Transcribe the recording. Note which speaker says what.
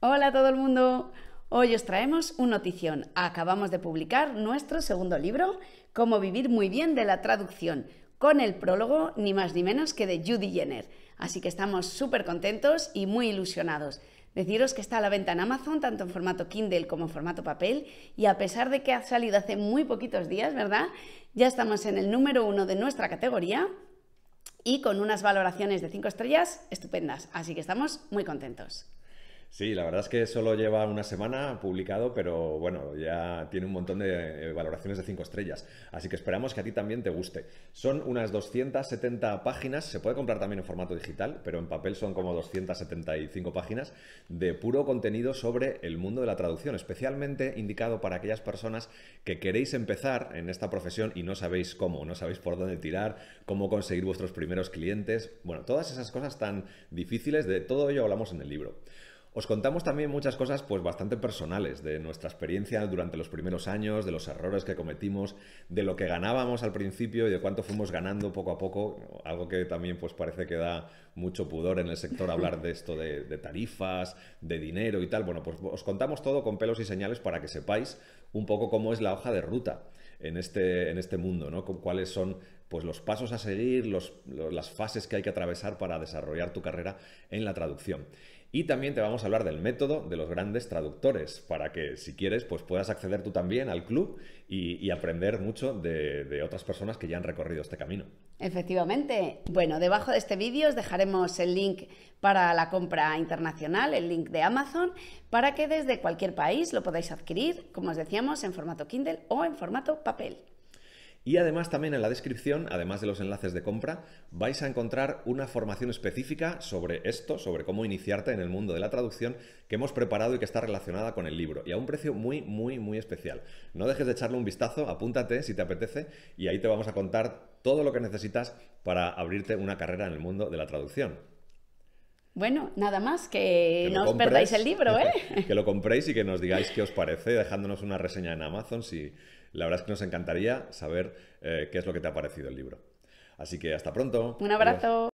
Speaker 1: Hola a todo el mundo. Hoy os traemos una notición. Acabamos de publicar nuestro segundo libro, Cómo vivir muy bien de la traducción, con el prólogo ni más ni menos que de Judy Jenner. Así que estamos súper contentos y muy ilusionados. Deciros que está a la venta en Amazon, tanto en formato Kindle como en formato papel, y a pesar de que ha salido hace muy poquitos días, ¿verdad? Ya estamos en el número uno de nuestra categoría y con unas valoraciones de 5 estrellas estupendas. Así que estamos muy contentos.
Speaker 2: Sí, la verdad es que solo lleva una semana publicado, pero bueno, ya tiene un montón de eh, valoraciones de 5 estrellas. Así que esperamos que a ti también te guste. Son unas 270 páginas, se puede comprar también en formato digital, pero en papel son como 275 páginas de puro contenido sobre el mundo de la traducción, especialmente indicado para aquellas personas que queréis empezar en esta profesión y no sabéis cómo, no sabéis por dónde tirar, cómo conseguir vuestros primeros clientes. Bueno, todas esas cosas tan difíciles, de todo ello hablamos en el libro. Os contamos también muchas cosas pues bastante personales de nuestra experiencia durante los primeros años, de los errores que cometimos, de lo que ganábamos al principio y de cuánto fuimos ganando poco a poco, algo que también pues parece que da mucho pudor en el sector hablar de esto de, tarifas, de dinero y tal. Bueno, pues os contamos todo con pelos y señales para que sepáis un poco cómo es la hoja de ruta en este, en este mundo, ¿no? Cuáles son pues, los pasos a seguir, las fases que hay que atravesar para desarrollar tu carrera en la traducción. Y también te vamos a hablar del método de los grandes traductores, para que si quieres, pues puedas acceder tú también al club y, aprender mucho de, de, otras personas que ya han recorrido este camino.
Speaker 1: Efectivamente. Bueno, debajo de este vídeo os dejaremos el link para la compra internacional, el link de Amazon, para que desde cualquier país lo podáis adquirir, como os decíamos, en formato Kindle o en formato papel.
Speaker 2: Y además también en la descripción, además de los enlaces de compra, vais a encontrar una formación específica sobre esto, sobre cómo iniciarte en el mundo de la traducción que hemos preparado y que está relacionada con el libro y a un precio muy, muy, muy especial. No dejes de echarle un vistazo, apúntate si te apetece y ahí te vamos a contar todo lo que necesitas para abrirte una carrera en el mundo de la traducción.
Speaker 1: Bueno, nada más, que, no os perdáis el libro, ¿eh?
Speaker 2: que lo compréis y que nos digáis qué os parece, dejándonos una reseña en Amazon si, la verdad es que nos encantaría saber eh, qué es lo que te ha parecido el libro. Así que hasta pronto.
Speaker 1: Un abrazo.